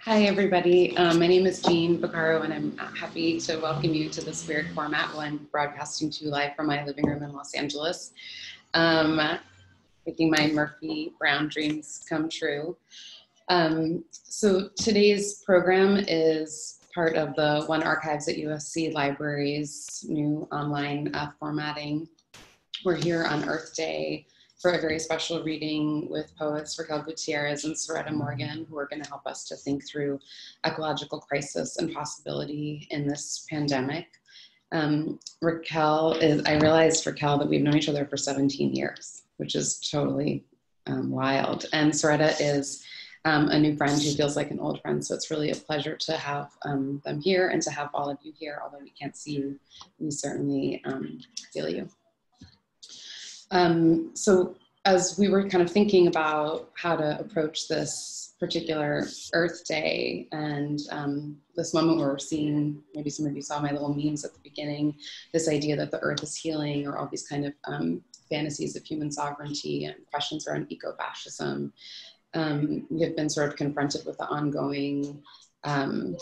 Hi, everybody. Um, my name is Jeanne Vaccaro, and I'm happy to welcome you to this weird format while I'm broadcasting to you live from my living room in Los Angeles, um, making my Murphy Brown dreams come true. Um, so today's program is part of the One Archives at USC Libraries new online uh, formatting. We're here on Earth Day for a very special reading with poets Raquel Gutiérrez and Saretta Morgan, who are going to help us to think through ecological crisis and possibility in this pandemic. Um, Raquel is, I realized, Raquel, that we've known each other for 17 years, which is totally um, wild. And Saretta is um, a new friend who feels like an old friend. So it's really a pleasure to have um, them here and to have all of you here. Although we can't see you, we certainly um, feel you. Um, so as we were kind of thinking about how to approach this particular Earth Day and um, this moment where we're seeing, maybe some of you saw my little memes at the beginning, this idea that the Earth is healing or all these kind of um, fantasies of human sovereignty and questions around ecofascism. Um, we have been sort of confronted with the ongoing um,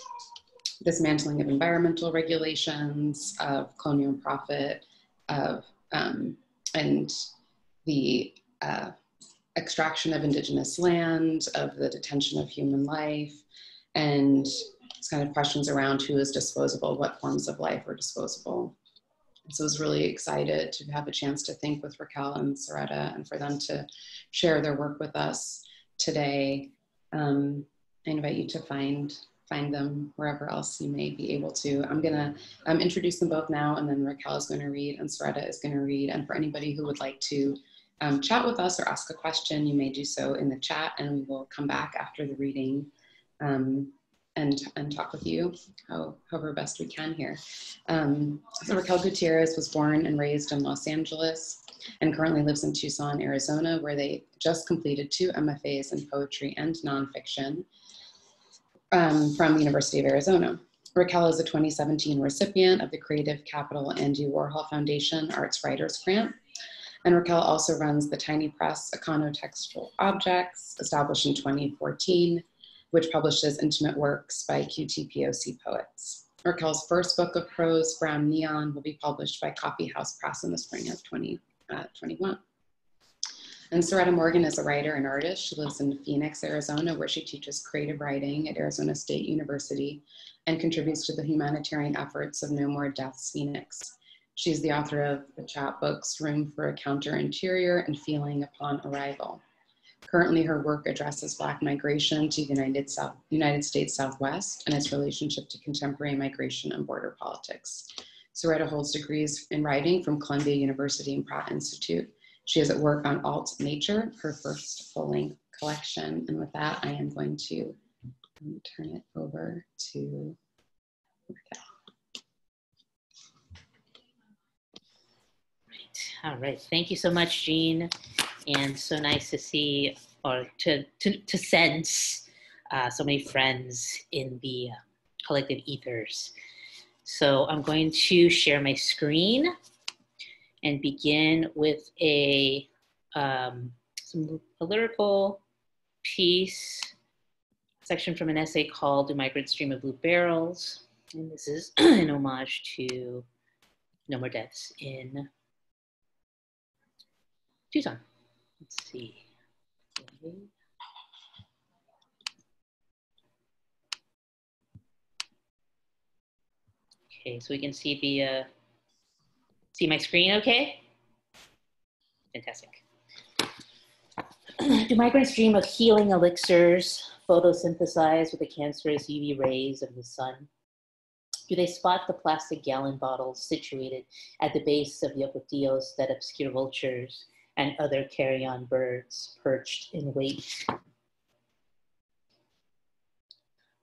dismantling of environmental regulations, of colonial profit, of um, and the uh, extraction of indigenous land, of the detention of human life, and it's kind of questions around who is disposable, what forms of life are disposable. And so I was really excited to have a chance to think with Raquel and Saretta and for them to share their work with us today. Um, I invite you to find find them wherever else you may be able to. I'm gonna um, introduce them both now and then Raquel is gonna read and Saretta is gonna read. And for anybody who would like to um, chat with us or ask a question, you may do so in the chat and we will come back after the reading um, and, and talk with you how, however best we can here. Um, so Raquel Gutiérrez was born and raised in Los Angeles and currently lives in Tucson, Arizona, where they just completed two MFAs in poetry and nonfiction um, from the University of Arizona. Raquel is a 2017 recipient of the Creative Capital Andy Warhol Foundation Arts Writers Grant. And Raquel also runs the Tiny Press Econo Textual Objects, established in 2014, which publishes intimate works by QTPOC poets. Raquel's first book of prose, Brown Neon, will be published by Coffee House Press in the spring of 2021. Uh, and Saretta Morgan is a writer and artist. She lives in Phoenix, Arizona, where she teaches creative writing at Arizona State University and contributes to the humanitarian efforts of No More Deaths Phoenix. She's the author of the chapbooks Room for a Counter Interior and Feeling Upon Arrival. Currently, her work addresses Black migration to the United, South, United States Southwest and its relationship to contemporary migration and border politics. Saretta holds degrees in writing from Columbia University and Pratt Institute she is at work on Alt Nature, her first full length collection. And with that, I am going to turn it over to Raquel. All right. Thank you so much, Jeanne. And so nice to see or to, to, to sense uh, so many friends in the uh, collective ethers. So I'm going to share my screen and begin with a, um, some, lyrical piece, section from an essay called Do Migrants Dream of Blue Barrels? And this is an homage to No More Deaths in Tucson. Let's see. Okay, so we can see the uh, See my screen okay? Fantastic. Do migrants dream of healing elixirs, photosynthesize with the cancerous UV rays of the sun? Do they spot the plastic gallon bottles situated at the base of the ocotillos that obscure vultures and other carrion birds perched in wait?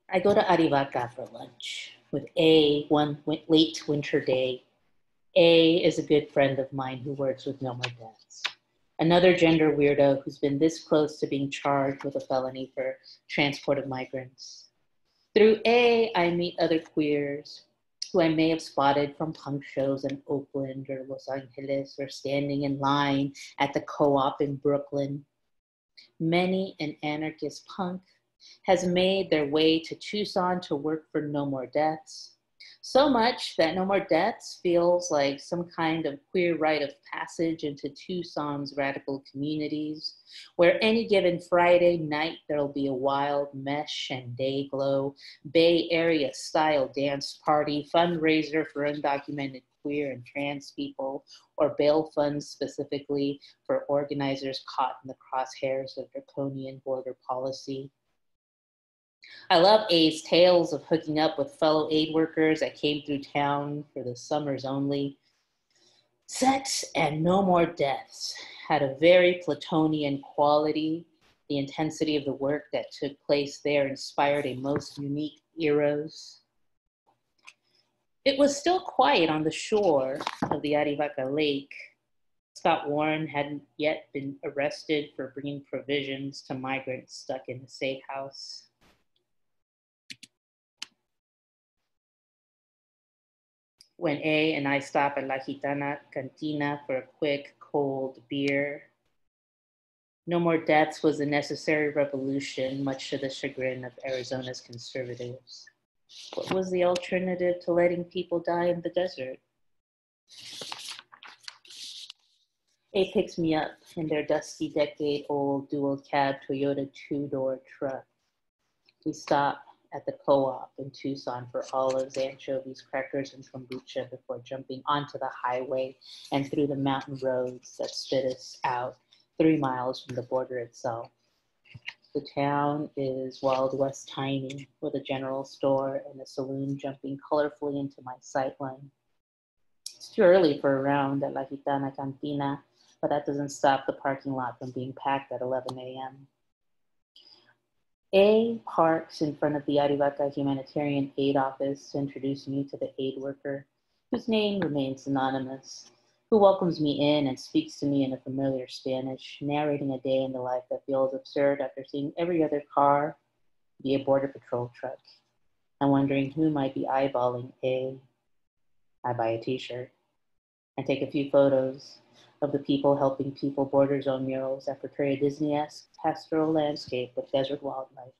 I go to Arivaca for lunch with A one late winter day a is a good friend of mine who works with No More Deaths. Another gender weirdo who's been this close to being charged with a felony for transport of migrants. Through A, I meet other queers who I may have spotted from punk shows in Oakland or Los Angeles or standing in line at the co op in Brooklyn. many an anarchist punk has made their way to Tucson to work for No More Deaths. So much that No More Deaths feels like some kind of queer rite of passage into Tucson's radical communities, where any given Friday night there'll be a wild mesh and day glow, Bay Area style dance party, fundraiser for undocumented queer and trans people, or bail funds specifically for organizers caught in the crosshairs of draconian border policy. I love A's tales of hooking up with fellow aid workers that came through town for the summers only. Sex and No More Deaths had a very Platonian quality. The intensity of the work that took place there inspired a most unique eros. It was still quiet on the shore of the Arivaca Lake. Scott Warren hadn't yet been arrested for bringing provisions to migrants stuck in the safe house. When A and I stop at La Gitana Cantina for a quick, cold beer. No More Deaths was a necessary revolution, much to the chagrin of Arizona's conservatives. What was the alternative to letting people die in the desert? A picks me up in their dusty decade old dual cab Toyota two door truck. We stop at the co-op in Tucson for olives, anchovies, crackers, and kombucha before jumping onto the highway and through the mountain roads that spit us out three miles from the border itself. The town is Wild West tiny, with a general store and a saloon jumping colorfully into my sightline. It's too early for a round at La Gitana Cantina, but that doesn't stop the parking lot from being packed at 11 a.m. A parks in front of the Arivaca Humanitarian Aid Office to introduce me to the aid worker, whose name remains anonymous, who welcomes me in and speaks to me in a familiar Spanish, narrating a day in the life that feels absurd after seeing every other car be a Border Patrol truck. I'm wondering who might be eyeballing A. I buy a t shirt and take a few photos of the people helping people border zone murals that portray a Disney-esque pastoral landscape with desert wildlife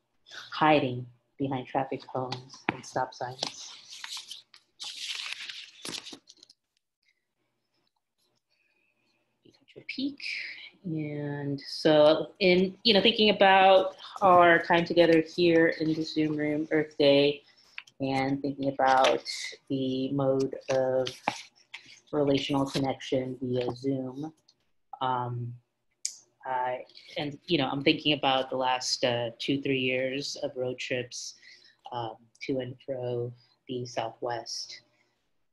hiding behind traffic cones and stop signs. peak and so in you know thinking about our time together here in the zoom room earth day and thinking about the mode of relational connection via Zoom. Um, and you know, I'm thinking about the last uh, two, three years of road trips um, to and fro the Southwest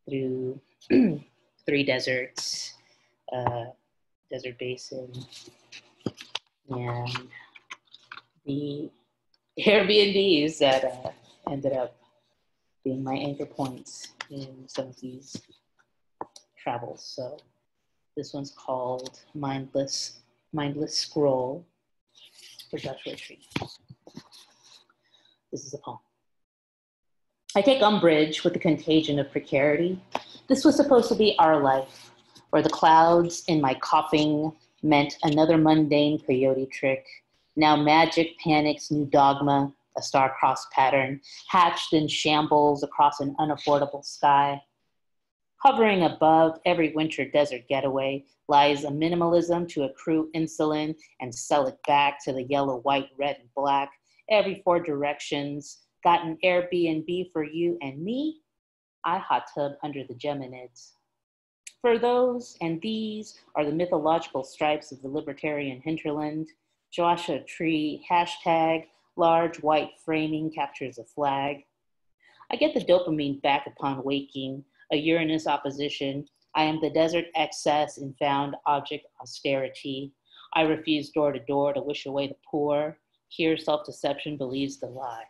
through three deserts, uh, desert basin, and the Airbnbs that uh, ended up being my anchor points in some of these travels. So this one's called Mindless, Mindless Scroll for Joshua Tree. This is a poem. I take umbrage with the contagion of precarity. This was supposed to be our life, where the clouds in my coughing meant another mundane coyote trick. Now magic panics new dogma, a star-crossed pattern, hatched in shambles across an unaffordable sky. Hovering above every winter desert getaway lies a minimalism to accrue insulin and sell it back to the yellow, white, red, and black. Every four directions. Got an Airbnb for you and me. I hot tub under the Geminids. For those and these are the mythological stripes of the libertarian hinterland. Joshua Tree, hashtag large white framing captures a flag. I get the dopamine back upon waking a Uranus opposition. I am the desert excess in found object austerity. I refuse door to door to wish away the poor. Here self deception believes the lie.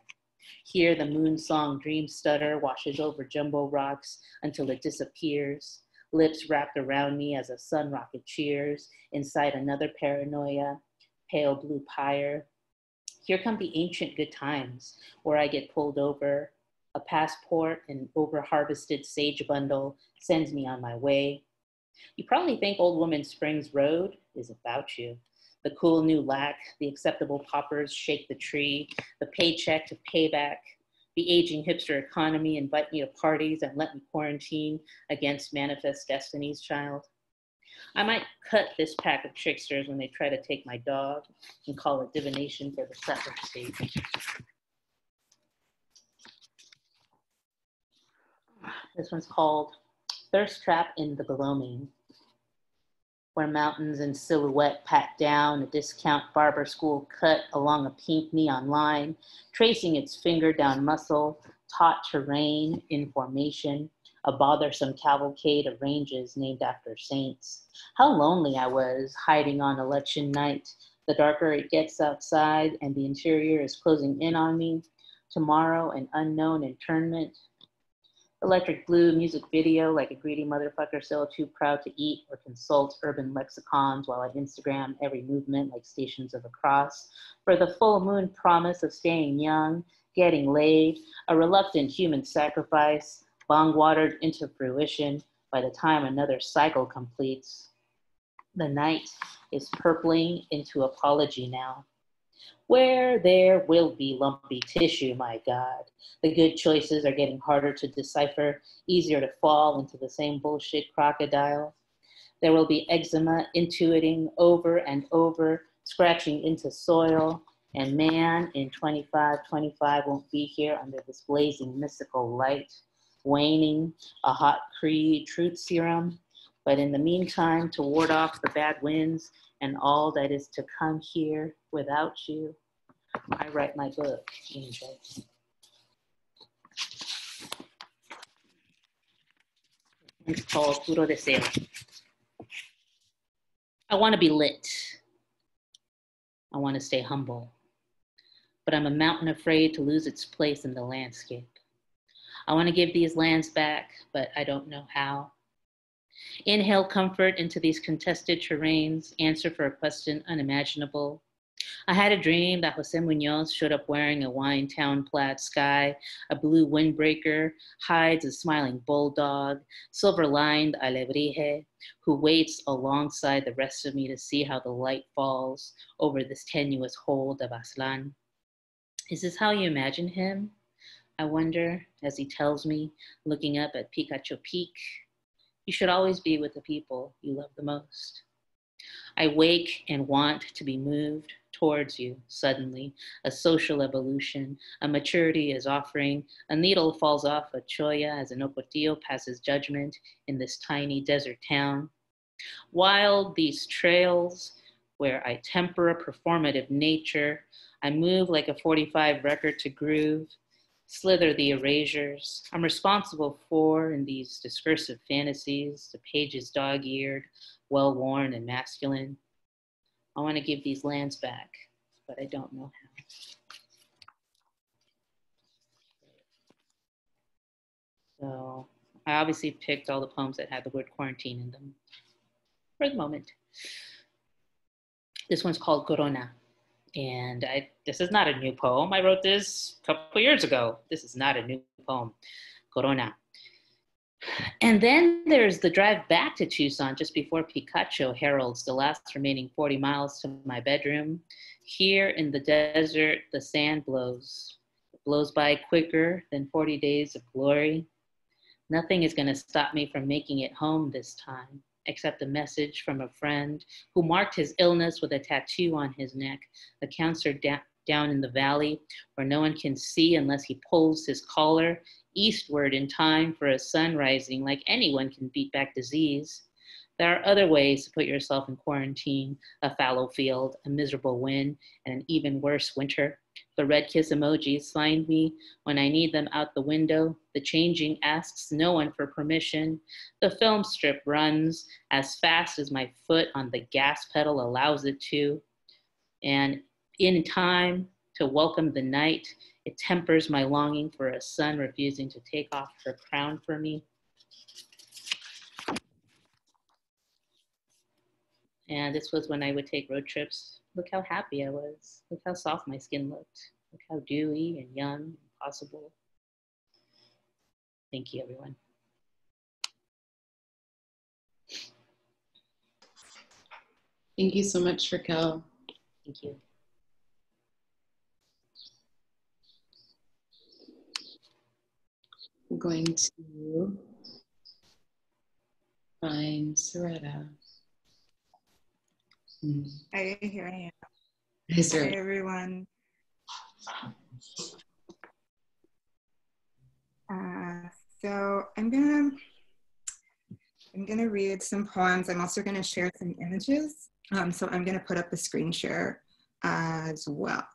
Here the moon song dream stutter washes over jumbo rocks until it disappears. Lips wrapped around me as a sun rocket cheers inside another paranoia, pale blue pyre. Here come the ancient good times where I get pulled over, a passport and over harvested sage bundle sends me on my way. You probably think Old Woman Springs Road is about you, The cool new lack, the acceptable poppers shake the tree, the paycheck to payback, the aging hipster economy invite me to parties and let me quarantine against manifest destiny's child. I might cut this pack of tricksters when they try to take my dog and call it divination for the settler state. This one's called Thirst Trap in the Gloaming where mountains in silhouette pat down a discount barber school cut along a pink neon line, tracing its finger down muscle, taut terrain in formation, a bothersome cavalcade of ranges named after saints. How lonely I was hiding on election night. The darker it gets outside and the interior is closing in on me. Tomorrow, an unknown internment, Electric Blue music video like a greedy motherfucker still too proud to eat or consult urban lexicons while I Instagram every movement like stations of the cross. For the full moon promise of staying young, getting laid, a reluctant human sacrifice, bong watered into fruition by the time another cycle completes. The night is purpling into apology now where there will be lumpy tissue, my God. The good choices are getting harder to decipher, easier to fall into the same bullshit crocodile. There will be eczema intuiting over and over, scratching into soil, and man in 2525 won't be here under this blazing mystical light, waning a hot creed truth serum. But in the meantime, to ward off the bad winds and all that is to come here without you. I write my book, Angel. It's called Puro Deseo. I want to be lit. I want to stay humble. But I'm a mountain afraid to lose its place in the landscape. I want to give these lands back, but I don't know how. Inhale comfort into these contested terrains, answer for a question unimaginable. I had a dream that Jose Munoz showed up wearing a wine town plaid sky, a blue windbreaker, hides a smiling bulldog, silver lined alebrije, who waits alongside the rest of me to see how the light falls over this tenuous hold of Aztlán. Is this how you imagine him? I wonder as he tells me, looking up at Picacho Peak you should always be with the people you love the most. I wake and want to be moved towards you suddenly. A social evolution, a maturity is offering. A needle falls off a cholla as an ocotillo passes judgment in this tiny desert town. Wild these trails where I temper a performative nature, I move like a 45 record to groove slither the erasures I'm responsible for in these discursive fantasies, the pages dog eared, well worn, and masculine. I want to give these lands back, but I don't know how. So I obviously picked all the poems that had the word quarantine in them for the moment. This one's called Corona. And I, this is not a new poem. I wrote this a couple years ago. This is not a new poem, Corona. And then there's the drive back to Tucson just before Picacho heralds the last remaining 40 miles to my bedroom. Here in the desert, the sand blows. It blows by quicker than 40 days of glory. Nothing is going to stop me from making it home this time except a message from a friend who marked his illness with a tattoo on his neck, a cancer da- down in the valley where no one can see unless he pulls his collar eastward in time for a sun rising, like anyone can beat back disease. There are other ways to put yourself in quarantine a fallow field, a miserable wind, and an even worse winter. The red kiss emojis find me when I need them out the window. The changing asks no one for permission. The film strip runs as fast as my foot on the gas pedal allows it to. And in time to welcome the night, it tempers my longing for a sun refusing to take off her crown for me. And this was when I would take road trips. Look how happy I was. Look how soft my skin looked. Look how dewy and young and possible. Thank you, everyone. Thank you so much, Raquel. Thank you. I'm going to find Saretta. Hi, here I am. Hey. Hi, everyone. Uh, so I'm gonna I'm gonna read some poems. I'm also gonna share some images. Um, so I'm gonna put up a screen share as well.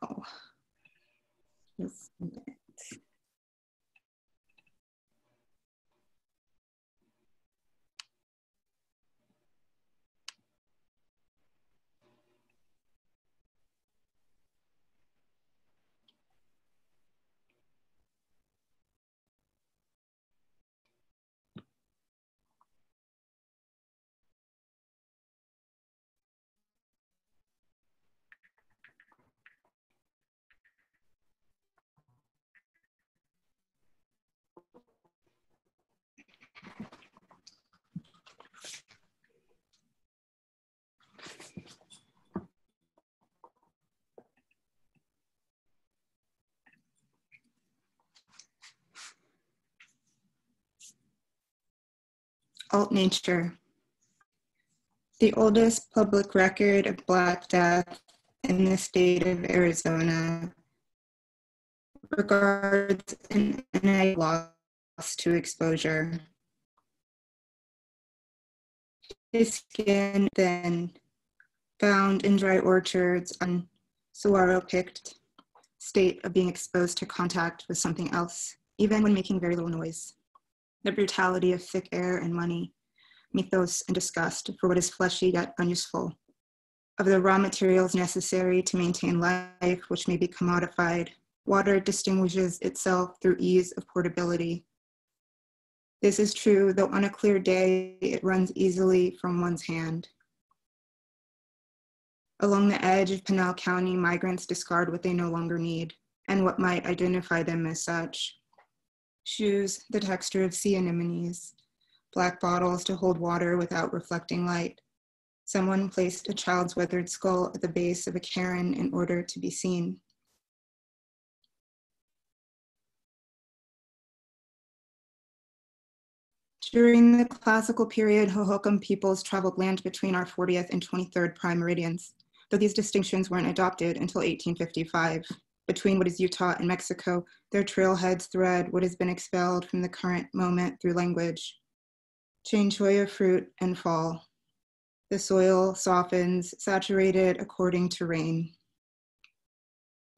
Alt Nature. The oldest public record of Black Death in the state of Arizona regards an loss to exposure. His skin then found in dry orchards on saguaro picked state of being exposed to contact with something else, even when making very little noise the brutality of thick air and money, mythos and disgust for what is fleshy yet unuseful, of the raw materials necessary to maintain life, which may be commodified. Water distinguishes itself through ease of portability. This is true, though on a clear day, it runs easily from one's hand. Along the edge of Pinal County, migrants discard what they no longer need and what might identify them as such shoes the texture of sea anemones, black bottles to hold water without reflecting light. Someone placed a child's weathered skull at the base of a cairn in order to be seen. During the classical period, Hohokam peoples traveled land between our 40th and 23rd prime meridians, though these distinctions weren't adopted until 1855 between what is Utah and Mexico, their trailheads thread what has been expelled from the current moment through language. Change of fruit and fall. The soil softens, saturated according to rain.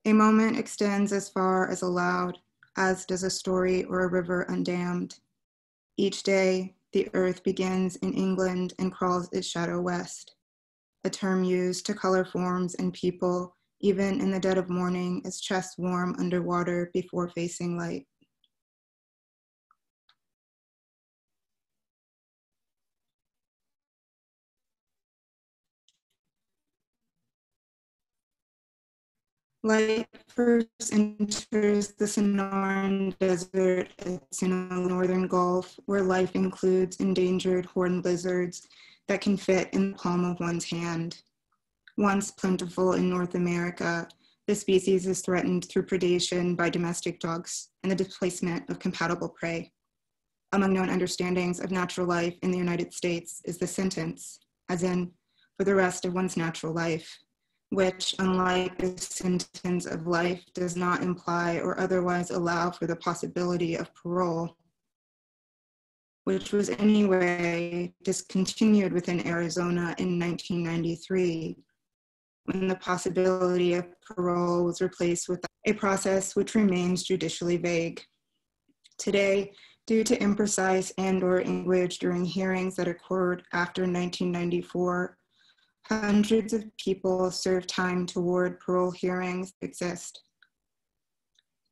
A moment extends as far as allowed, as does a story or a river undammed. Each day, the earth begins in England and crawls its shadow west, a term used to color forms and people even in the dead of morning, as chest warm underwater before facing light. Light first enters the Sonoran Desert It's in the northern Gulf, where life includes endangered horned lizards that can fit in the palm of one's hand. Once plentiful in North America, the species is threatened through predation by domestic dogs and the displacement of compatible prey. Among known understandings of natural life in the United States is the sentence, as in, for the rest of one's natural life, which, unlike the sentence of life, does not imply or otherwise allow for the possibility of parole, which was anyway discontinued within Arizona in 1993 when the possibility of parole was replaced with a process which remains judicially vague. Today, due to imprecise and or language during hearings that occurred after 1994, hundreds of people serve time toward parole hearings exist.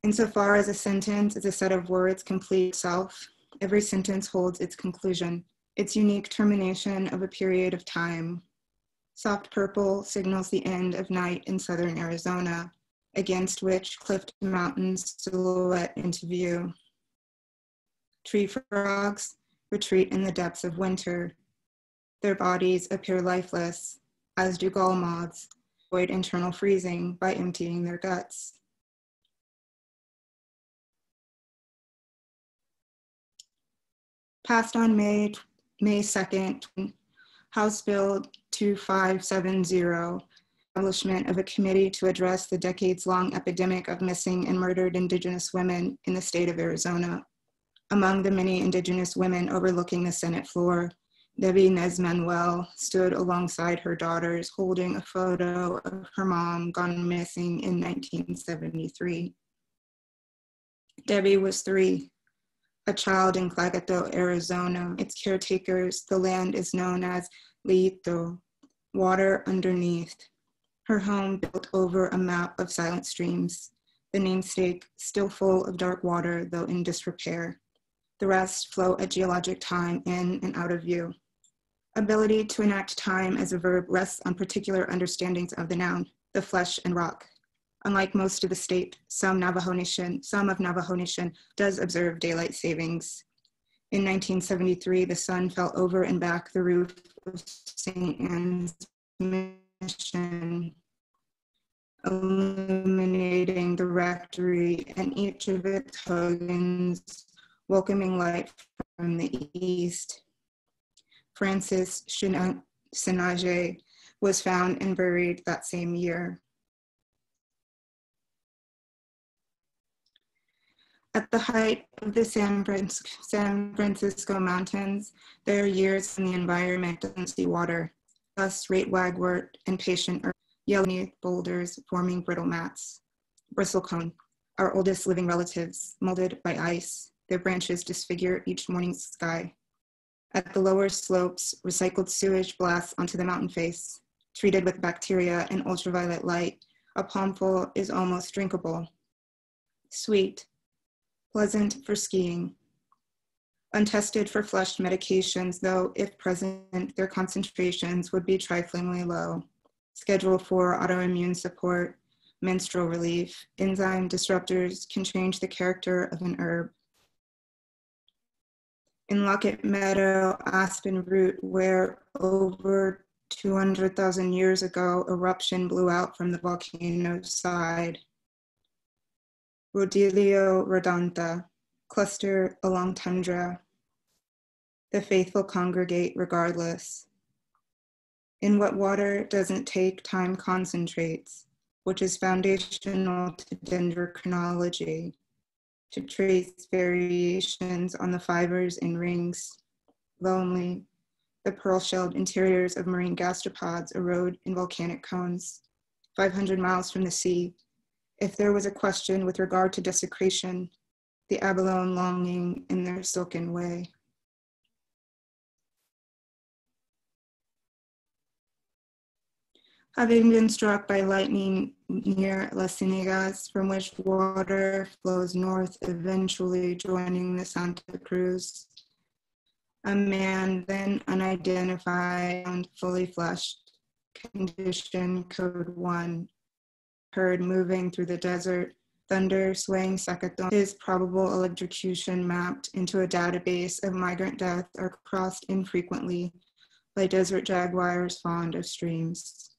Insofar as a sentence is a set of words complete itself, every sentence holds its conclusion, its unique termination of a period of time Soft purple signals the end of night in southern Arizona, against which Clift Mountains silhouette into view. Tree frogs retreat in the depths of winter. Their bodies appear lifeless, as do gall moths, avoid internal freezing by emptying their guts. Passed on May, May 2nd, House Bill 2570, establishment of a committee to address the decades-long epidemic of missing and murdered Indigenous women in the state of Arizona. Among the many Indigenous women overlooking the Senate floor, Debbie Nez Manuel stood alongside her daughters holding a photo of her mom gone missing in 1973. Debbie was three, a child in Klagetoh, Arizona. Its caretakers, the land is known as Liito, water underneath. Her home built over a map of silent streams, the namesake still full of dark water, though in disrepair. The rest flow at geologic time in and out of view. Ability to enact time as a verb rests on particular understandings of the noun, the flesh and rock. Unlike most of the state, some Navajo Nation, some of Navajo Nation does observe daylight savings. In 1973, the sun fell over and back the roof of St. Anne's Mission, illuminating the rectory and each of its hogans, welcoming light from the east. Francis Sinage was found and buried that same year. At the height of the San Francisco, Mountains, there are years when the environment doesn't see water, thus rate wagwort and patient earth, yellow boulders forming brittle mats. Bristlecone, our oldest living relatives, molded by ice, their branches disfigure each morning's sky. At the lower slopes, recycled sewage blasts onto the mountain face. Treated with bacteria and ultraviolet light, a palmful is almost drinkable. Sweet, pleasant for skiing. Untested for flushed medications, though if present, their concentrations would be triflingly low. Schedule for autoimmune support, menstrual relief, enzyme disruptors can change the character of an herb in Lockett Meadow, Aspen Root, where over 200,000 years ago, eruption blew out from the volcano's side. Rhodiola rhodantha, cluster along tundra. The faithful congregate regardless. In what water doesn't take, time concentrates, which is foundational to dendrochronology to trace variations on the fibers and rings. Lonely, the pearl-shelled interiors of marine gastropods erode in volcanic cones, 500 miles from the sea. If there was a question with regard to desecration, the abalone longing in their silken way. having been struck by lightning near Las Ciénegas, from which water flows north, eventually joining the Santa Cruz. A man, then unidentified, and fully flushed, condition code one, heard moving through the desert, thunder swaying Sacaton. His probable electrocution mapped into a database of migrant death are crossed infrequently by desert jaguars fond of streams.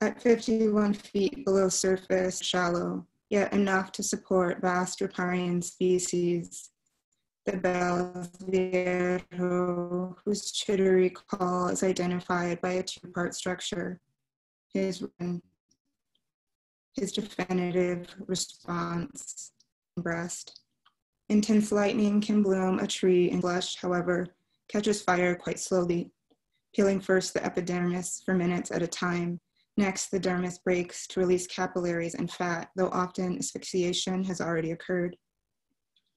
At 51 feet below surface, shallow, yet enough to support vast riparian species. The bell whose chittery call is identified by a two-part structure. His, his definitive response, breast. Intense lightning can bloom a tree and blush, however, catches fire quite slowly, peeling first the epidermis for minutes at a time, Next, the dermis breaks to release capillaries and fat, though often asphyxiation has already occurred.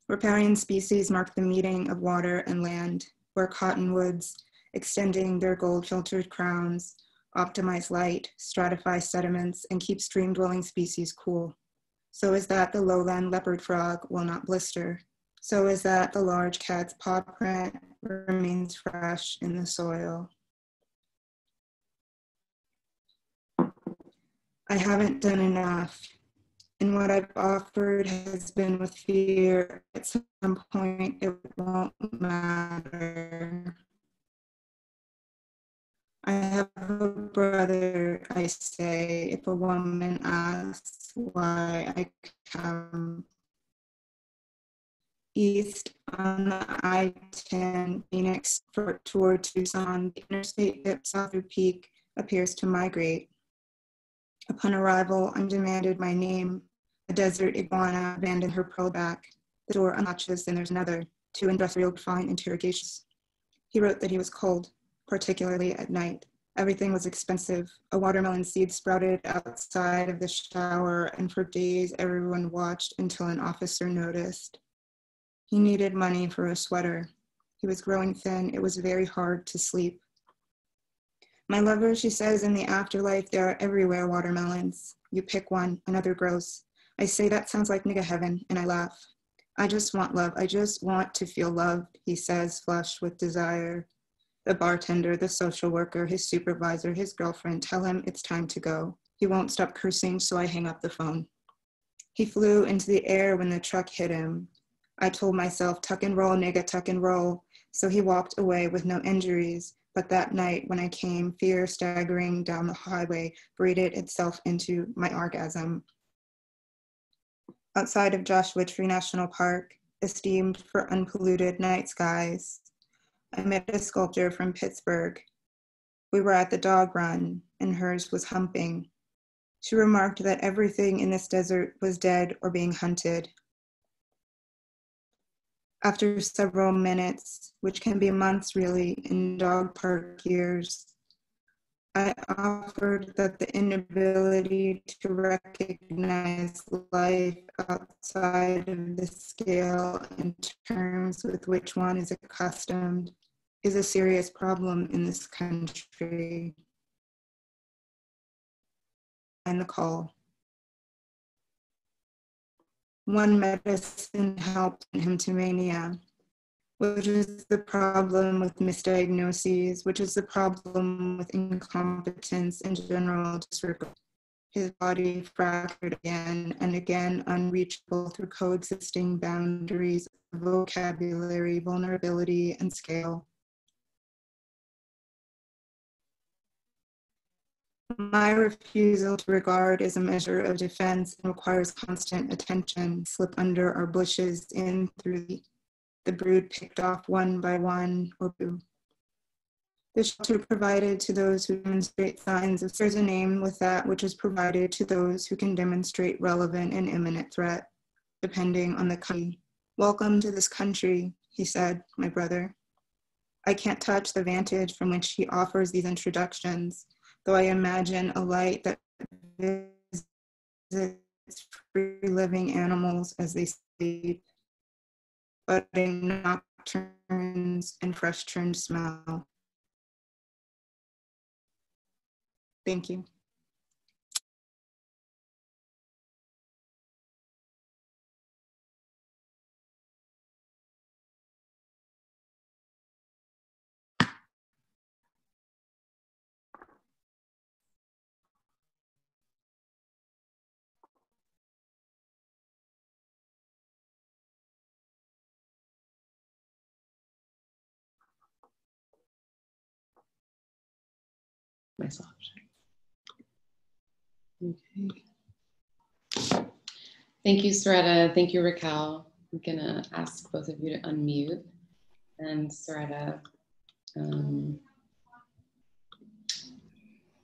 Riparian species mark the meeting of water and land, where cottonwoods, extending their gold-filtered crowns, optimize light, stratify sediments, and keep stream-dwelling species cool. So is that the lowland leopard frog will not blister. So is that the large cat's paw print remains fresh in the soil. I haven't done enough. And what I've offered has been with fear. At some point, it won't matter. I have a brother, I say, if a woman asks why I come east on the I-10 Phoenix for, toward Tucson, the interstate that south of Peak appears to migrate. Upon arrival, I'm demanded my name. A desert iguana abandoned her pearl back. The door unlatches, and there's another, two industrial fine interrogations. He wrote that he was cold, particularly at night. Everything was expensive. A watermelon seed sprouted outside of the shower, and for days everyone watched until an officer noticed. He needed money for a sweater. He was growing thin. It was very hard to sleep. My lover, she says, in the afterlife, there are everywhere watermelons. You pick one, another grows. I say that sounds like nigga heaven, and I laugh. I just want love. I just want to feel loved, he says, flushed with desire. The bartender, the social worker, his supervisor, his girlfriend tell him it's time to go. He won't stop cursing, so I hang up the phone. He flew into the air when the truck hit him. I told myself, tuck and roll, nigga, tuck and roll. So he walked away with no injuries. But that night, when I came, fear staggering down the highway braided itself into my orgasm. Outside of Joshua Tree National Park, esteemed for unpolluted night skies, I met a sculptor from Pittsburgh. We were at the dog run, and hers was humping. She remarked that everything in this desert was dead or being hunted. After several minutes, which can be months really in dog park years, I offered that the inability to recognize life outside of the scale and terms with which one is accustomed is a serious problem in this country. And the call. One medicine helped him to mania which is the problem with misdiagnoses, which is the problem with incompetence and general. His body fractured again and again, unreachable through coexisting boundaries of vocabulary, vulnerability, and scale. My refusal to regard is a measure of defense and requires constant attention, slip under our bushes in through the the brood picked off one by one or two. The shelter provided to those who demonstrate signs of there's a name with that which is provided to those who can demonstrate relevant and imminent threat, depending on the country. Welcome to this country, he said, my brother. I can't touch the vantage from which he offers these introductions, though I imagine a light that visits free living animals as they sleep budding nocturnes and fresh turned smell. Thank you. Myself. Okay. Thank you, Saretta. Thank you, Raquel. I'm gonna ask both of you to unmute. And Saretta, um,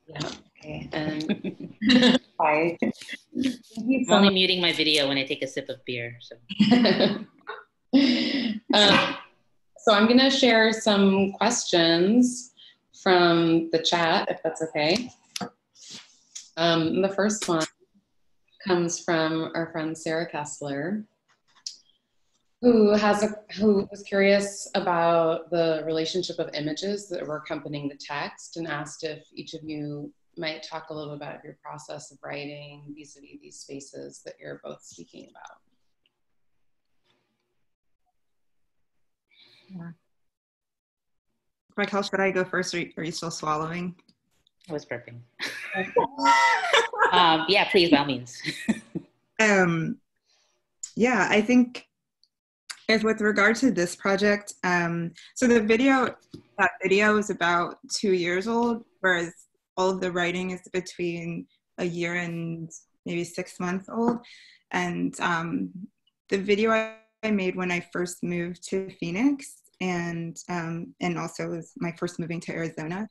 yeah, okay. And hi. I'm only muting my video when I take a sip of beer. So, um, so I'm gonna share some questions from the chat, if that's okay. Um, the first one comes from our friend Sarah Kessler, who has a who was curious about the relationship of images that were accompanying the text and asked if each of you might talk a little about your process of writing vis-a-vis -vis these spaces that you're both speaking about. Yeah. Raquel, should I go first or are you still swallowing? I was burping. um, yeah, please, by all means. um, yeah, I think if with regard to this project, um, so the video, that video is about two years old. whereas all of the writing is between a year and maybe six months old. And um, the video I made when I first moved to Phoenix, and um, and also it was my first moving to Arizona,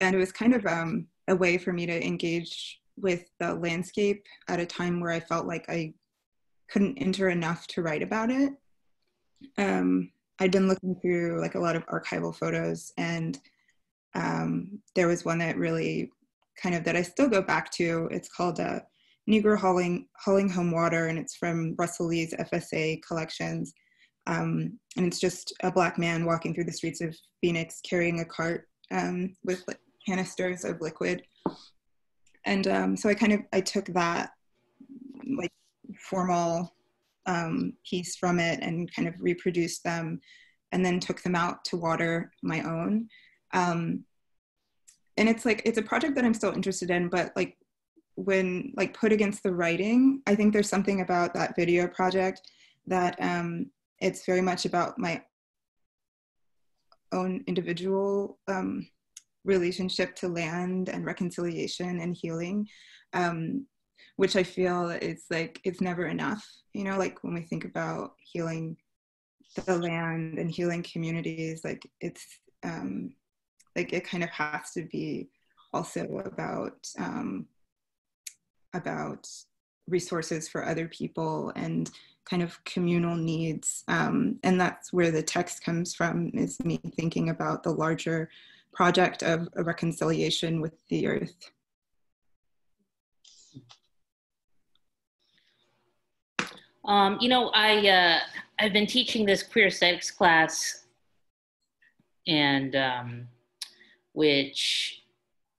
and it was kind of um, a way for me to engage with the landscape at a time where I felt like I couldn't enter enough to write about it. Um, I'd been looking through like a lot of archival photos, and um, there was one that really kind of that I still go back to. It's called uh, Negro Hauling, Hauling Home Water, and it's from Russell Lee's FSA collections. Um, and it's just a black man walking through the streets of Phoenix carrying a cart um, with canisters of liquid. And um, so I kind of I took that like formal um, piece from it and kind of reproduced them, and then took them out to water my own. Um, and it's like it's a project that I'm still interested in, but like when like put against the writing, I think there's something about that video project that um, it's very much about my own individual um, relationship to land and reconciliation and healing, um, which I feel is like it's never enough. You know, like when we think about healing the land and healing communities, like it's um, like it kind of has to be also about um, about resources for other people and kind of communal needs um, and that's where the text comes from is me thinking about the larger project of a reconciliation with the earth. Um, you know i uh, i've been teaching this queer aesthetics class and um, which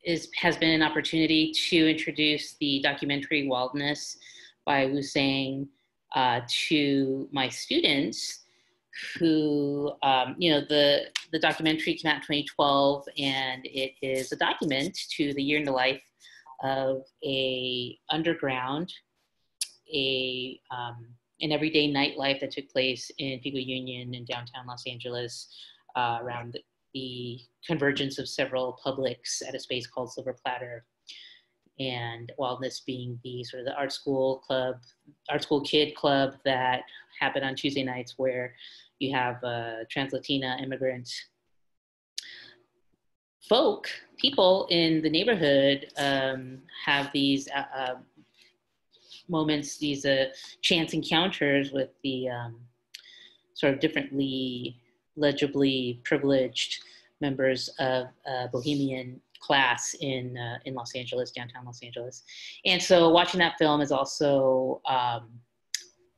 is, has been an opportunity to introduce the documentary Wildness by Wu Tsang uh, to my students who, um, you know, the, the documentary came out in 2012 and it is a document to the year in the life of a underground, a, um, an everyday nightlife that took place in Pico Union in downtown Los Angeles uh, around the convergence of several publics at a space called Silver Platter. And Wildness being the sort of the art school club, art school kid club that happened on Tuesday nights where you have uh, trans Latina immigrant folk, people in the neighborhood um, have these uh, uh, moments, these uh, chance encounters with the um, sort of differently legibly privileged members of a bohemian class in uh, in Los Angeles, downtown Los Angeles. And so watching that film has also um,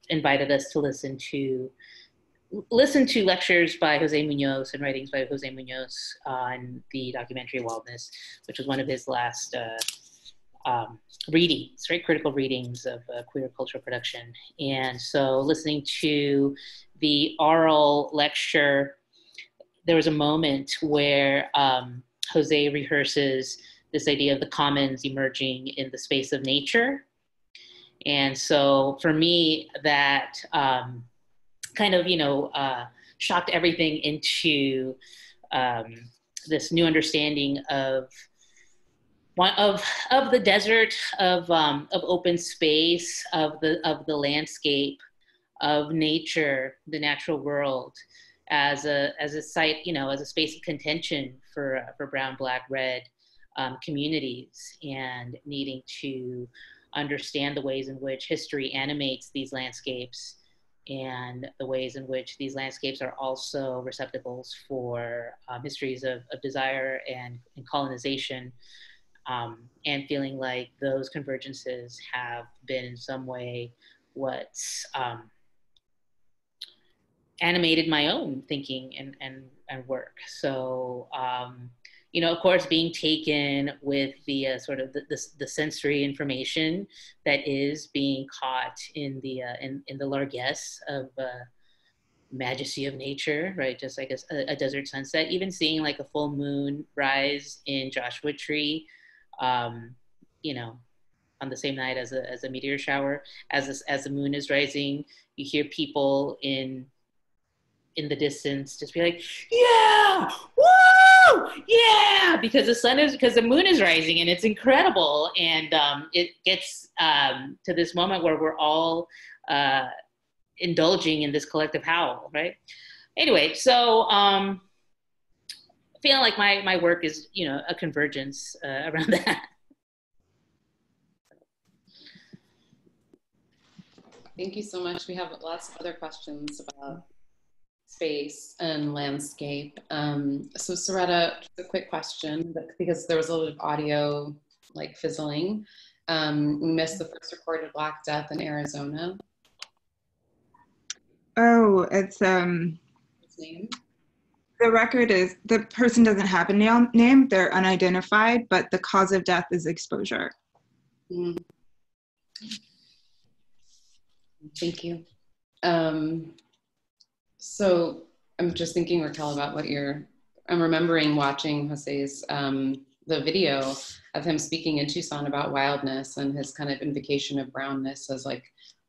invited us to listen to listen to lectures by Jose Munoz and writings by Jose Munoz on the documentary Wildness, which was one of his last uh, um, readings, right? Critical readings of uh, queer cultural production. And so listening to the oral lecture, there was a moment where um, Jose rehearses this idea of the commons emerging in the space of nature. And so for me, that um, kind of, you know, uh, shocked everything into um, this new understanding of of of the desert, of um, of open space, of the of the landscape, of nature, the natural world, as a as a site, you know, as a space of contention for uh, for brown, black, red um, communities, and needing to understand the ways in which history animates these landscapes and the ways in which these landscapes are also receptacles for um, histories of, of desire and, and colonization um, and feeling like those convergences have been in some way what's um, animated my own thinking and, and, and work. So, um, you know, of course, being taken with the uh, sort of the, the, the, sensory information that is being caught in the uh, in, in the largesse of uh, majesty of nature, right? Just like a, a, desert sunset. Even seeing like a full moon rise in Joshua Tree, um, you know, on the same night as a as a meteor shower, as as the moon is rising, you hear people in in the distance just be like, yeah, woo, yeah, because the sun is because the moon is rising and it's incredible, and um, it gets um, to this moment where we're all uh, indulging in this collective howl, right? Anyway, so um, feeling like my my work is you know a convergence uh, around that. Thank you so much. We have lots of other questions about space and landscape. Um, so Saretta, just a quick question, because there was a little bit of audio like fizzling. Um, we missed the first recorded Black Death in Arizona. Oh, it's um. His name? The record is the person doesn't have a name; they're unidentified, but the cause of death is exposure. Mm. Thank you. Um, so I'm just thinking, Raquel, about what you're. I'm remembering watching Jose's um, the video of him speaking in Tucson about wildness and his kind of invocation of brownness as like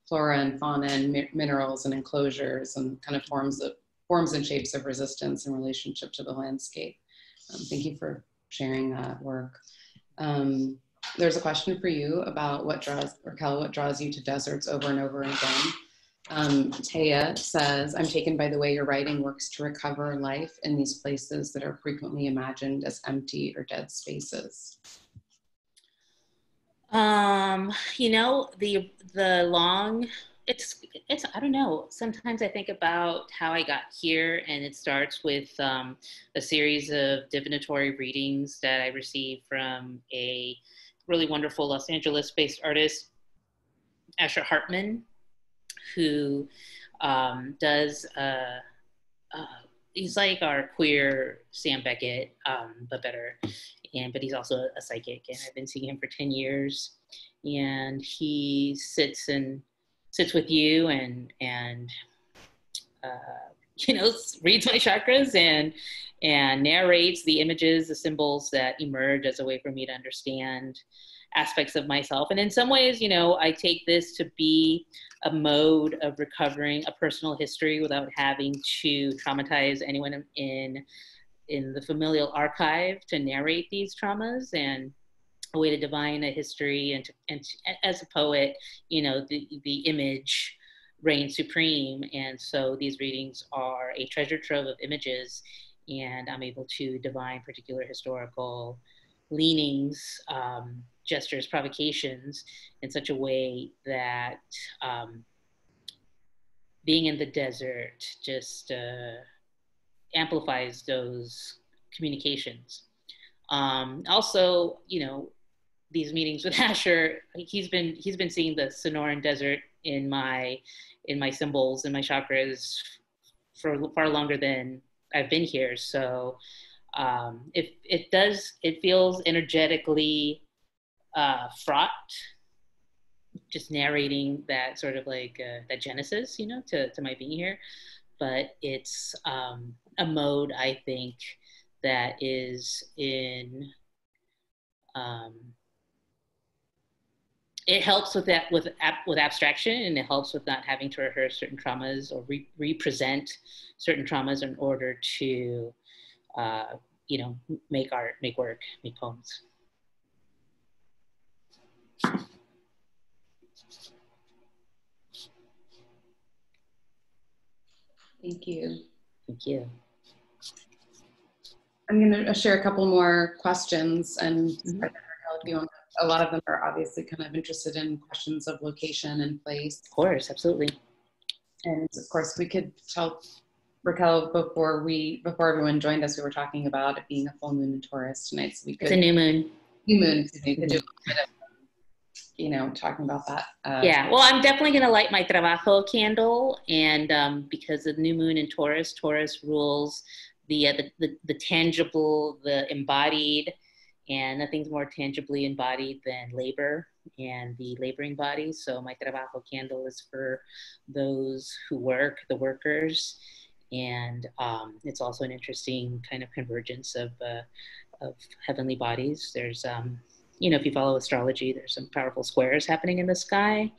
flora and fauna and mi- minerals and enclosures and kind of forms of forms and shapes of resistance in relationship to the landscape. Um, thank you for sharing that work. Um, there's a question for you about what draws, Raquel, what draws you to deserts over and over again. Um, Taya says, I'm taken by the way your writing works to recover life in these places that are frequently imagined as empty or dead spaces. Um, you know, the the long it's it's I don't know. Sometimes I think about how I got here, and it starts with um, a series of divinatory readings that I received from a really wonderful Los Angeles based artist, Asher Hartman, who um, does, uh, uh, he's like our queer Sam Beckett, um, but better. And, but he's also a psychic and I've been seeing him for 10 years and he sits and sits with you and, and, uh, you know, reads my chakras and, and narrates the images, the symbols that emerge as a way for me to understand aspects of myself. And in some ways, you know, I take this to be a mode of recovering a personal history without having to traumatize anyone in in the familial archive to narrate these traumas and a way to divine a history and, to, and to, as a poet, you know, the, the image reigns supreme. And so these readings are a treasure trove of images and I'm able to divine particular historical leanings um, gestures, provocations in such a way that um, being in the desert just uh, amplifies those communications. Um, also, you know, these meetings with Asher, he's been he's been seeing the Sonoran Desert in my in my symbols and my chakras for far longer than I've been here. So um, it it does it feels energetically uh, fraught just narrating that sort of like uh, that genesis you know to, to my being here. But it's um, a mode i think that is in um, it helps with that with with abstraction and it helps with not having to rehearse certain traumas or re- represent certain traumas in order to uh, you know make art make work make poems Thank you. Thank you. I'm going to share a couple more questions, and mm-hmm. a lot of them are obviously kind of interested in questions of location and place. Of course, absolutely. And of course, we could tell Raquel before we before everyone joined us, we were talking about it being a full moon in Taurus tonight, so we could it's a new moon. New moon, excuse me. Could do a bit of you know, talking about that. Uh, yeah, well, I'm definitely going to light my trabajo candle, and um, because of new moon in Taurus, Taurus rules the, uh, the, the the tangible, the embodied, and nothing's more tangibly embodied than labor and the laboring body. So my trabajo candle is for those who work, the workers, and um, it's also an interesting kind of convergence of uh, of heavenly bodies. There's um, you know, if you follow astrology, there's some powerful squares happening in the sky.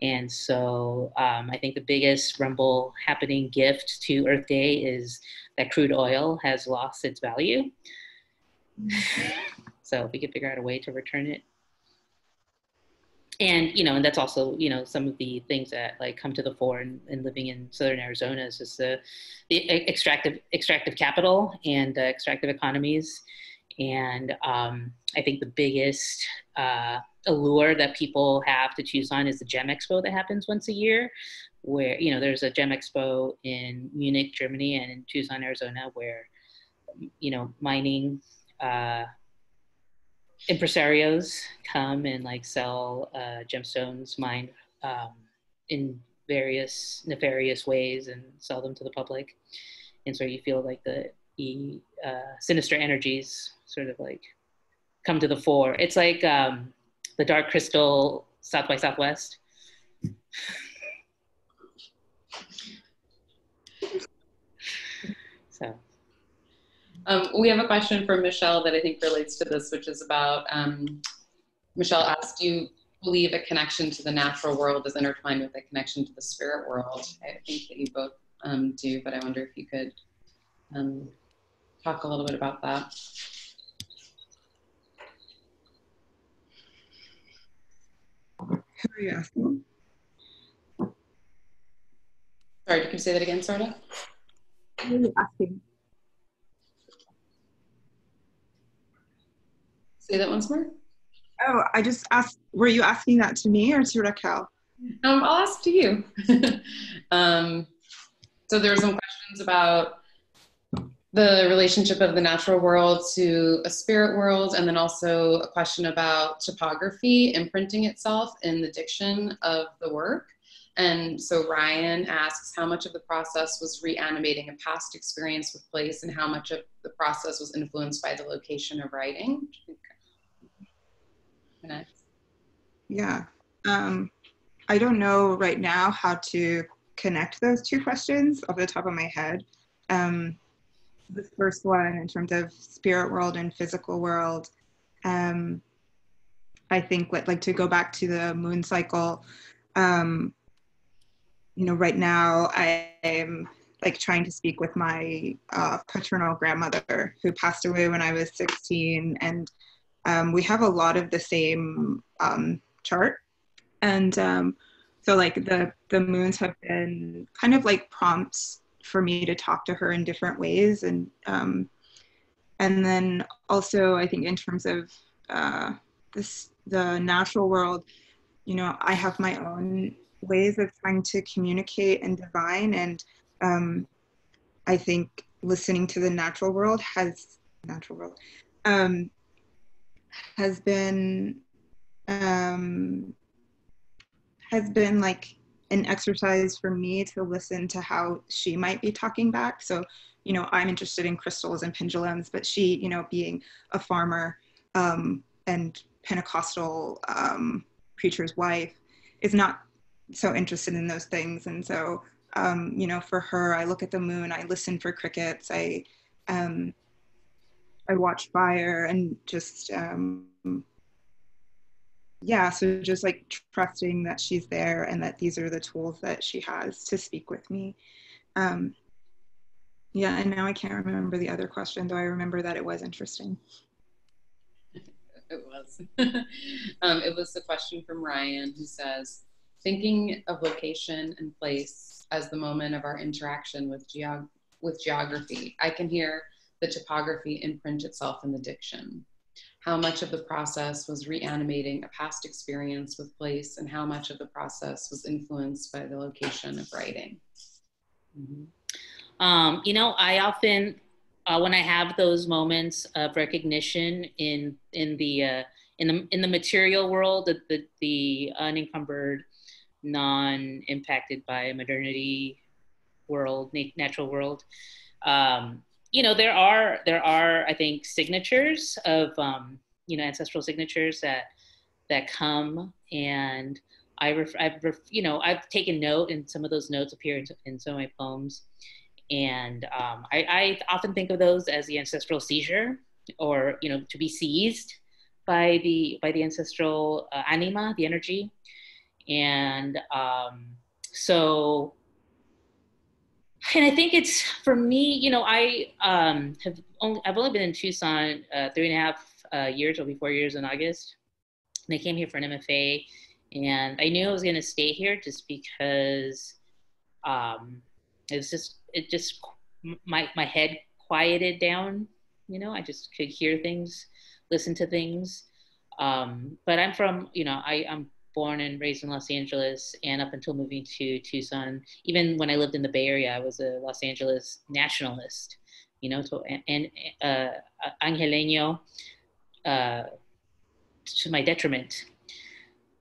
And so um, I think the biggest rumble happening gift to Earth Day is that crude oil has lost its value. so if we could figure out a way to return it. And you know, and that's also you know some of the things that like come to the fore in, in living in southern Arizona is just the, the extractive extractive capital and uh, extractive economies and um, I think the biggest uh, allure that people have to choose on is the Gem Expo that happens once a year, where, you know, there's a Gem Expo in Munich, Germany, and in Tucson, Arizona, where, you know, mining uh, impresarios come and like sell uh, gemstones mined um, in various nefarious ways and sell them to the public. And so you feel like the, uh, sinister energies sort of like come to the fore. It's like um, the Dark Crystal South by Southwest. so. Um, we have a question from Michelle that I think relates to this, which is about um, Michelle asked, Do you believe a connection to the natural world is intertwined with a connection to the spirit world? I think that you both um, do, but I wonder if you could um, talk a little bit about that. Who are you asking? Sorry, can you say that again, Sorda? Who are you asking? Say that once more. Oh, I just asked, were you asking that to me or to Raquel? Um, I'll ask to you. um, so there were some questions about the relationship of the natural world to a spirit world, and then also a question about topography imprinting itself in the diction of the work. And so Ryan asks how much of the process was reanimating a past experience with place and how much of the process was influenced by the location of writing. Next. Yeah. Um, I don't know right now how to connect those two questions off the top of my head. Um, the first one in terms of spirit world and physical world. Um, i think like, like to go back to the moon cycle um, you know right now i am like trying to speak with my uh, paternal grandmother who passed away when i was 16 and um, we have a lot of the same um, chart. And um, so like the the moons have been kind of like prompts for me to talk to her in different ways. And um, and then also i think in terms of uh, this the natural world you know i have my own ways of trying to communicate and divine. And um, i think listening to the natural world has natural world um, has been um, has been like an exercise for me to listen to how she might be talking back. So, you know, I'm interested in crystals and pendulums, but she, you know, being a farmer um, and Pentecostal um, preacher's wife, is not so interested in those things. And so, um, you know, for her, I look at the moon, I listen for crickets, I, um, I watch fire, and just um, yeah, so just like trusting that she's there and that these are the tools that she has to speak with me. Um, yeah, and now I can't remember the other question, though I remember that it was interesting. It was. um, it was a question from Ryan who says, thinking of location and place as the moment of our interaction with, geog- with geography, I can hear the topography imprint itself in the diction how much of the process was reanimating a past experience with place and how much of the process was influenced by the location of writing mm-hmm. um, you know i often uh, when i have those moments of recognition in in the uh, in the in the material world the the, the unencumbered non-impacted by modernity world natural world um, you know there are there are i think signatures of um, you know ancestral signatures that that come and I ref, I've ref, you know I've taken note and some of those notes appear in, in some of my poems and um, I, I, often think of those as the ancestral seizure or you know to be seized by the by the ancestral uh, anima, the energy, and um, so. And I think it's for me, you know, I um, have only, I've only been in Tucson uh, three and a half uh, years, will be four years in August. And I came here for an MFA, and I knew I was going to stay here just because um, it was just it just my my head quieted down. You know, I just could hear things, listen to things. Um, but I'm from, you know, I, I'm born and raised in Los Angeles, and up until moving to Tucson, even when I lived in the Bay Area, I was a Los Angeles nationalist. You know, and, uh, Angeleño uh, to my detriment.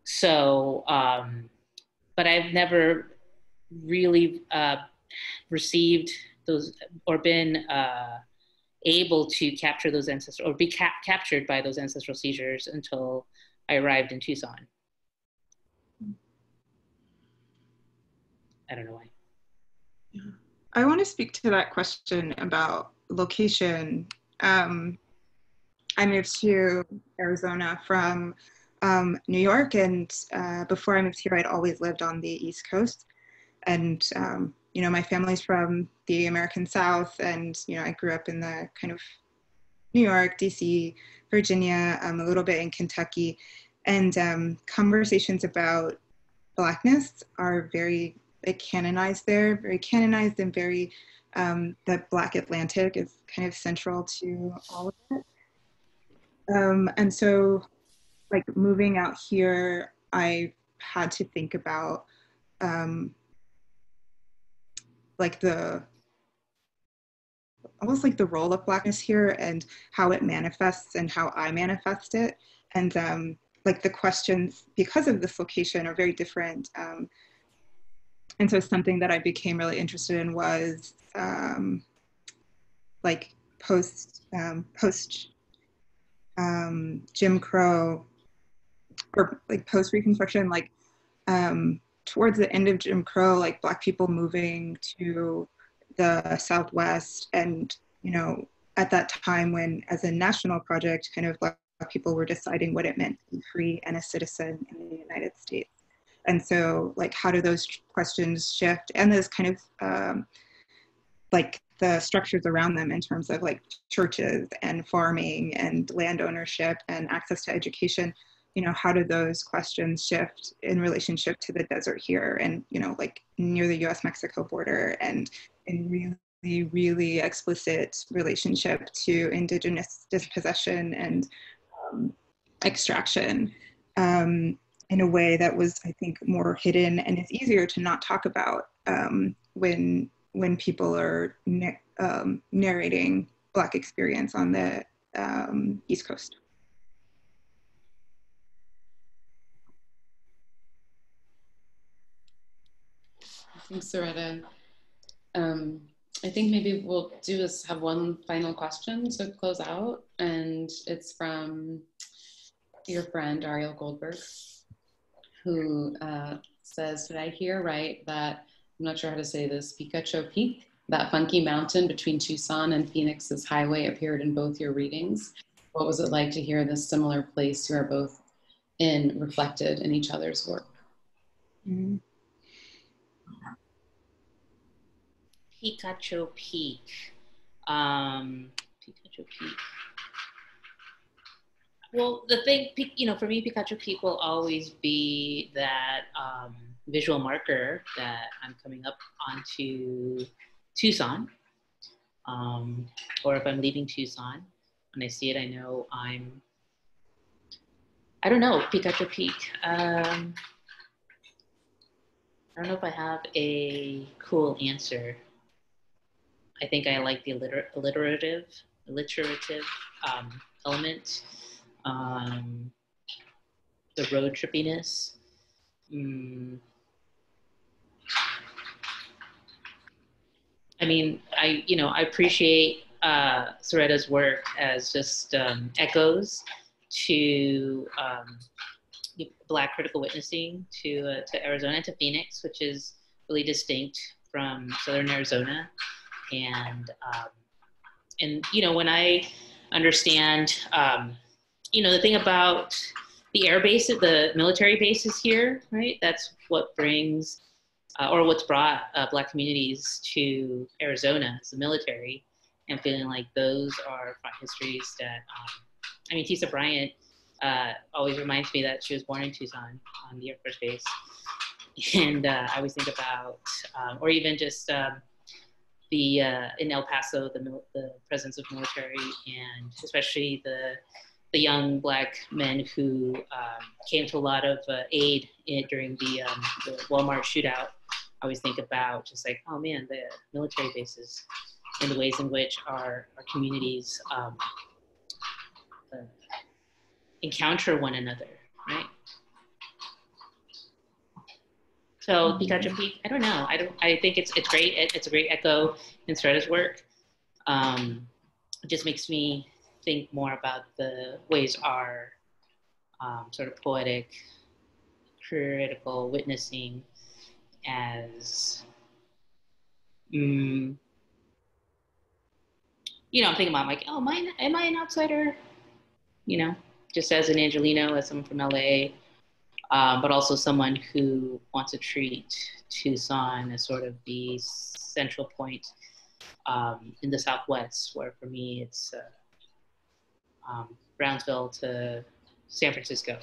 So, um, but I've never really uh, received those or been uh, able to capture those ancestral or be cap- captured by those ancestral seizures until I arrived in Tucson. I don't know why. Yeah. I want to speak to that question about location. Um, I moved to Arizona from um, New York, and uh, before I moved here, I'd always lived on the East Coast. And um, you know, my family's from the American South, and you know, I grew up in the kind of New York, DC, Virginia, um, a little bit in Kentucky, and um, conversations about blackness are very like, canonized there, very canonized and very um, the Black Atlantic is kind of central to all of it. Um, and so, like moving out here, I had to think about um, like the almost like the role of blackness here and how it manifests and how I manifest it. And um, like the questions, because of this location, are very different. Um, and so something that I became really interested in was um, like post um, post um, Jim Crow or like post Reconstruction, like um, towards the end of Jim Crow, like Black people moving to the Southwest, and you know, at that time when, as a national project, kind of Black people were deciding what it meant to be free and a citizen in the United States. And so, like, how do those questions shift? And those kind of um, like the structures around them in terms of like churches and farming and land ownership and access to education you know how do those questions shift in relationship to the desert here and you know like near the us mexico border and in really really explicit relationship to indigenous dispossession and um, extraction um, in a way that was i think more hidden and it's easier to not talk about um, when when people are na- um, narrating black experience on the um, east coast Thanks, Saretta. Um, I think maybe we'll do is have one final question to close out, and it's from your friend Ariel Goldberg, who uh, says, "Did I hear right that I'm not sure how to say this Pikachu Peak, that funky mountain between Tucson and Phoenix's highway, appeared in both your readings? What was it like to hear this similar place you are both in reflected in each other's work?" Mm-hmm. Picacho Peak. Um, Picacho Peak. Well, the thing, you know, for me, Picacho Peak will always be that um, visual marker that I'm coming up onto Tucson. Um, or if I'm leaving Tucson, when I see it, I know I'm, I don't know, Picacho Peak. Um, I don't know if I have a cool answer. I think I like the alliter- alliterative, alliterative um, element, um, the road trippiness. Mm. I mean, I you know I appreciate uh, Saretta's work as just um, echoes to um, Black critical witnessing to uh, to Arizona to Phoenix, which is really distinct from Southern Arizona and um, and you know when I understand um, you know, the thing about the air base, the military bases here, right? That's what brings, uh, or what's brought uh, Black communities to Arizona the military, and feeling like those are front histories that, um, I mean, Tisa Bryant uh, always reminds me that she was born in Tucson on the Air Force Base. And uh, I always think about, um, or even just um, the uh, in El Paso, the, the presence of military, and especially the the young black men who um, came to a lot of uh, aid in, during the, um, the Walmart shootout. I always think about just like, oh man, the military bases and the ways in which our, our communities um, uh, encounter one another, right? So Picacho Peak, I don't know. I don't. I think it's it's great. It, it's a great echo in Saretta's work. Um, it just makes me think more about the ways our um, sort of poetic, critical witnessing as, mm, you know, I'm thinking about like, oh, am I, am I an outsider? You know, just as an Angelino, as someone from LA, um, but also someone who wants to treat Tucson as sort of the central point um, in the Southwest, where for me it's uh, um, Brownsville to San Francisco.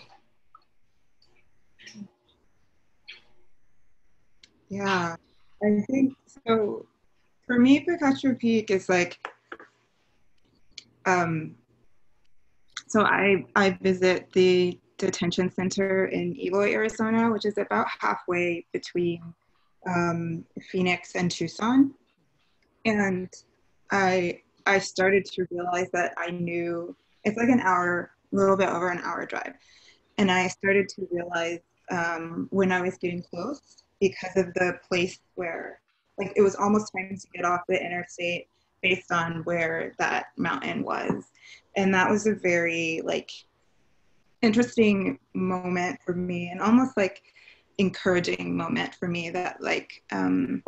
Yeah, I think so. For me, Picacho Peak is like, um, so I I visit the detention center in Eloy, Arizona, which is about halfway between um, Phoenix and Tucson. And I I started to realize that I knew it's like an hour, a little bit over an hour drive, and I started to realize um, when I was getting close because of the place where like it was almost time to get off the interstate based on where that mountain was. And that was a very like interesting moment for me and almost like encouraging moment for me that like um,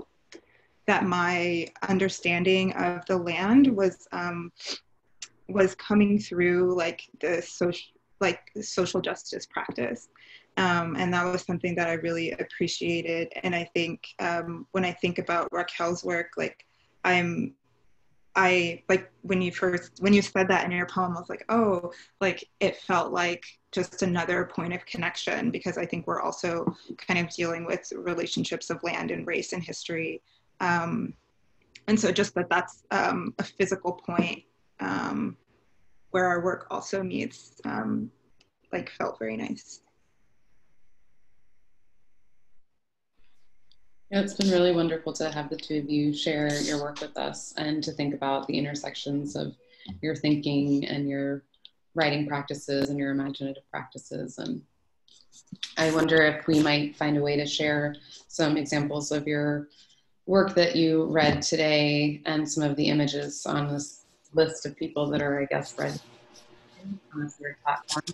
that my understanding of the land was um, was coming through like the social like social justice practice. Um, and that was something that i really appreciated. And i think um, when i think about raquel's work like i'm I like when you first when you said that in your poem, I was like, oh, like it felt like just another point of connection because I think we're also kind of dealing with relationships of land and race and history, um, and so just that that's um, a physical point um, where our work also meets, um, like felt very nice. Yeah, it's been really wonderful to have the two of you share your work with us and to think about the intersections of your thinking and your writing practices and your imaginative practices. And I wonder if we might find a way to share some examples of your work that you read today and some of the images on this list of people that are, I guess, read on this platform.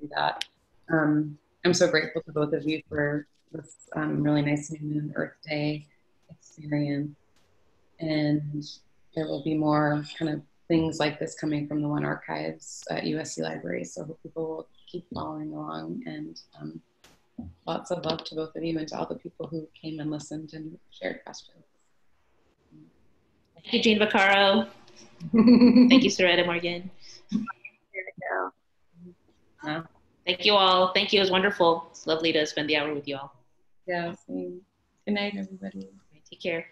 Do that. Um, I'm so grateful to both of you for this um, really nice New Moon Earth Day experience. And there will be more kind of things like this coming from the One Archives at USC Library. So hope people will keep following along. And um, lots of love to both of you and to all the people who came and listened and shared questions. Thank you, Jeanne Vaccaro. Thank you, Saretta Morgan. Thank you all. Thank you. It was wonderful. It's lovely to spend the hour with you all. Yeah, same. Good night, everybody. Take care.